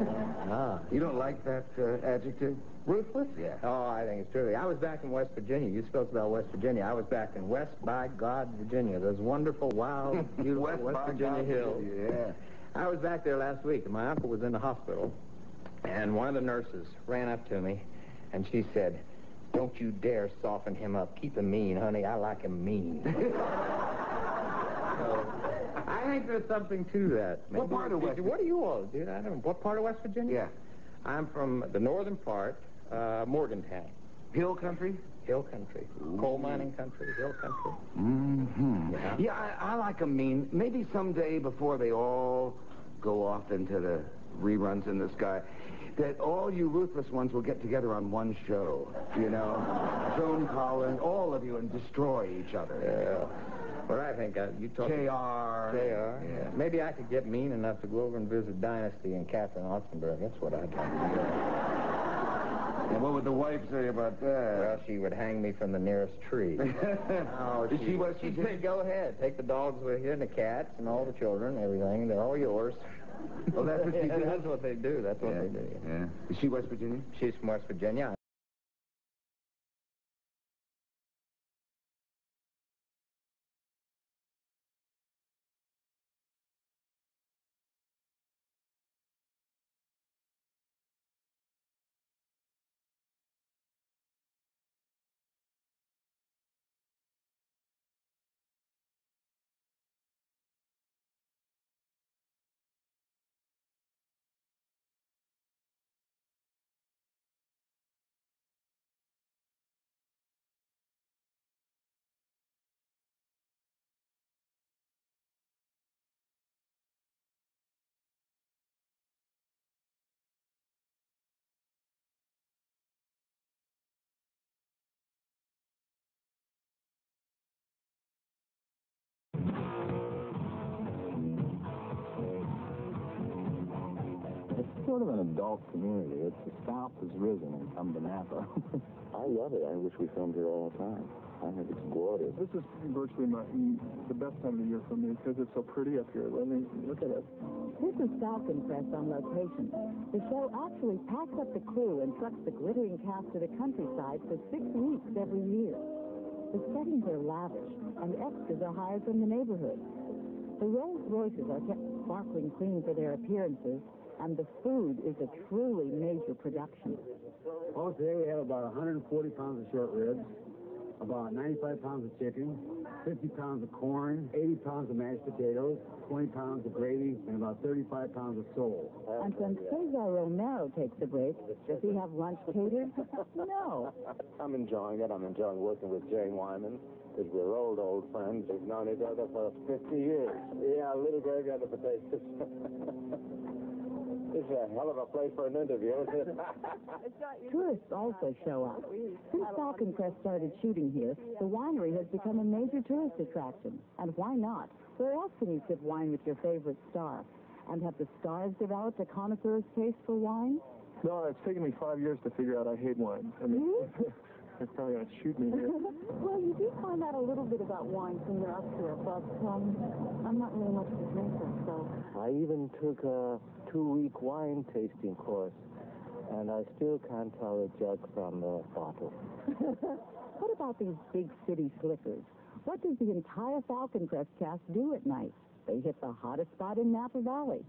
Ah. You don't like that uh, adjective? Ruthless? Yeah. Oh, I think it's terrific. I was back in West Virginia. You spoke about West Virginia. I was back in West by God, Virginia. Those wonderful, wild, beautiful West, West Virginia God, hills. Yeah. I was back there last week, and my uncle was in the hospital, and one of the nurses ran up to me, and she said, don't you dare soften him up. Keep him mean, honey. I like him mean. think there's something to that. What part of West What are you all, dude? I don't. What part of West Virginia? Yeah. I'm from the northern part, uh, Morgantown. Hill country? Hill country. Coal mining country, hill country. Mm-hmm. Yeah. Yeah, I, I like them mean. Maybe someday before they all go off into the reruns in the sky, that all you ruthless ones will get together on one show. You know? Joan Collins, all of you, and destroy each other. Yeah. Well, I think uh, you talk. JR. JR. Yeah. Maybe I could get mean enough to go over and visit Dynasty and Catherine Oxenberg. That's what I'd like to do. And what would the wife say about that? Well, she would hang me from the nearest tree. oh, she West she'd Virginia? go ahead. Take the dogs with you and the cats and all the children everything. They're all yours. Oh, that's what she did? That's what they do. That's what yeah. they do. yeah. Is she West Virginia? She's from West Virginia. Sort of an adult community. It's the South has risen and come to Napa. I love it. I wish we filmed here all the time. I think it's glorious. This is virtually my, the best time of the year for me because it's so pretty up here. Let me look at it. This is Falcon Crest on location. The show actually packs up the crew and trucks the glittering cast to the countryside for six weeks every year. The settings are lavish, and extras are hired from the neighborhood. The Rolls Royces are kept sparkling clean for their appearances, and the food is a truly major production. Well, today we have about 140 pounds of short ribs, about 95 pounds of chicken, 50 pounds of corn, 80 pounds of mashed potatoes, 20 pounds of gravy, and about 35 pounds of sole. And when Cesar Romero takes a break, does he have lunch catered? No. I'm enjoying it. I'm enjoying working with Jane Wyman because we're old, old friends. We've known each other for 50 years. Yeah, a little graveyard of potatoes. This is a hell of a place for an interview, isn't it? Tourists also show up. Since Falcon Crest started shooting here, the winery has become a major tourist attraction. And why not? Where else can you sip wine with your favorite star? And have the stars developed a connoisseur's taste for wine? No, it's taken me five years to figure out I hate wine. I mean, they're probably going to shoot me well, you do find out a little bit about wine when you're up here, but um, I'm not really much of a drinker, so. I even took a two-week wine tasting course, and I still can't tell a jug from a bottle. what about these big city slickers? What does the entire Falcon Crest cast do at night? They hit the hottest spot in Napa Valley.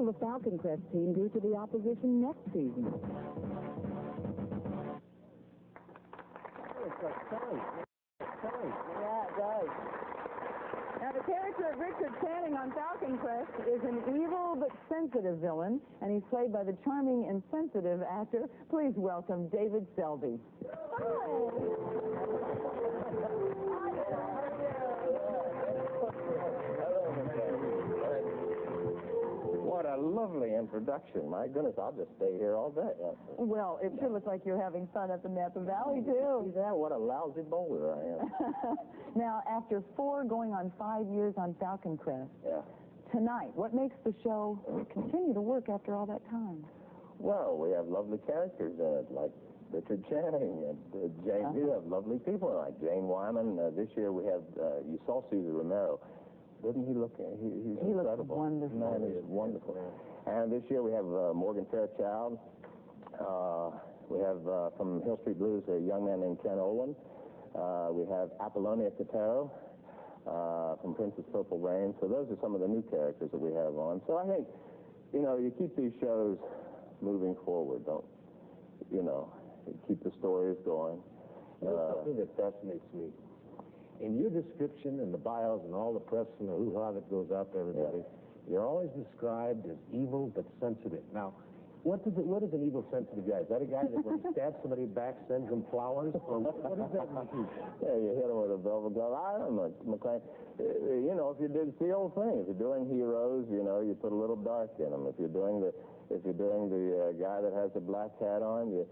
Will the Falcon Crest team do to the opposition next season? Yeah, it does. Now, the character of Richard Channing on Falcon Crest is an evil but sensitive villain, and he's played by the charming and sensitive actor. Please welcome David Selby. Hi. Introduction. My goodness, I'll just stay here all day. Well, it sure looks like you're having fun up in Napa Valley, too. See that? What a lousy bowler I am. now, after four going on five years on Falcon Crest, Yeah. tonight, what makes the show continue to work after all that time? Well, we have lovely characters in it, like Richard Channing and uh, Jane. We have lovely people like Jane Wyman. Uh, this year we have, uh, you saw Cesar Romero. Didn't he look, he, he's He looks incredible. wonderful. Man, he's wonderful. And this year we have uh, Morgan Fairchild. Uh, we have uh, from Hill Street Blues a young man named Ken Olin. Uh, we have Apollonia Kotero uh, from Princess Purple Rain. So those are some of the new characters that we have on. So I think, you know, you keep these shows moving forward. Don't, you know, keep the stories going. There's Uh, something that fascinates me. In your description and the bios and all the press and the hoo-ha that goes out to everybody, you're always described as evil but sensitive. Now, what does it, what is an evil sensitive guy? Is that a guy that when he stabs somebody back sends them flowers? Or what, what does that mean? Yeah, you hit him with a velvet glove. I don't know, McLean. Uh, You know, if you did the old thing, if you're doing heroes, you know, you put a little dark in them. If you're doing the, if you're doing the uh, guy that has the black hat on, you,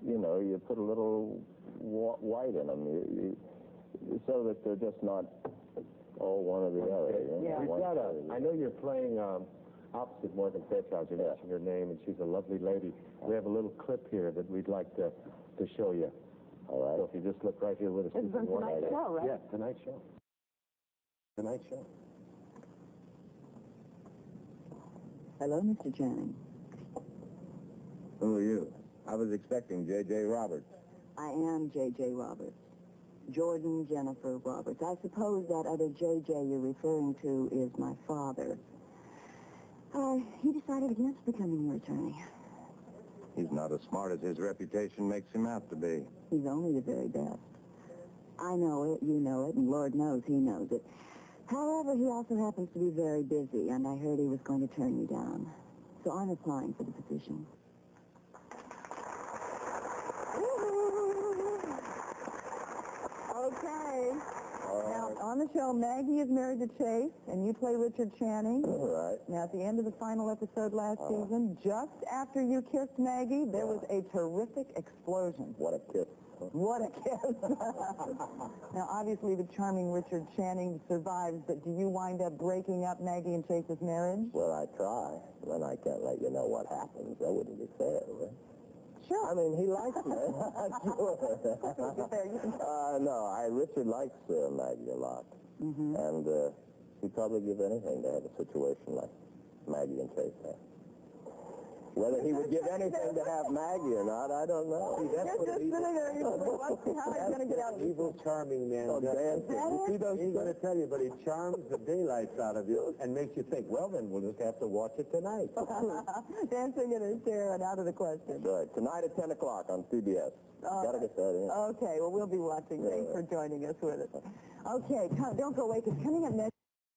you know, you put a little wh- white in them, you, you, so that they're just not all one or the other. You know, Yeah. We've got or a, the I know you're playing um, opposite Morgan Fairchild. You mentioned her name, and she's a lovely lady. We have a little clip here that we'd like to, to show you. All right. So if you just look right here with us. This is on Susan Warren. tonight's show, right? Yeah, tonight's show. Tonight's show. Hello, Mr. Channing. Who are you? I was expecting J.J. Roberts. I am J.J. Roberts. Jordan Jennifer Roberts. I suppose that other J.J. you're referring to is my father. Uh, he decided against becoming your attorney. He's not as smart as his reputation makes him out to be. He's only the very best. I know it, you know it, and Lord knows he knows it. However, he also happens to be very busy, and I heard he was going to turn you down. So I'm applying for the position. Okay. Now, on the show, Maggie is married to Chase, and you play Richard Channing. All right. Now, at the end of the final episode last uh-huh. season, just after you kissed Maggie, there was a terrific explosion. What a kiss. What a kiss. now, obviously, the charming Richard Channing survives, but do you wind up breaking up Maggie and Chase's marriage? Well, I try. Then I can't let you know what happens. That wouldn't be fair, it? Sure. I mean, he likes me. sure. There, you can- Uh, no, I Richard likes uh, Maggie a lot, Mhm. and uh, he'd probably give anything to have a situation like Maggie and Chase have. Whether he would give anything to have Maggie or not, I don't know. You're just sitting there, you know, what's- how are you going to get out of this? Evil, charming man. Oh, dancing. You see those He's going to tell you, but he charms the daylights out of you and makes you think, well, then we'll just have to watch it tonight. Dancing in his chair and out of the question. Right. Tonight at 10 o'clock on CBS. Gotta get that in. Okay, well, we'll be watching. Thanks for joining us with us. Okay, come, don't go away, because coming up next...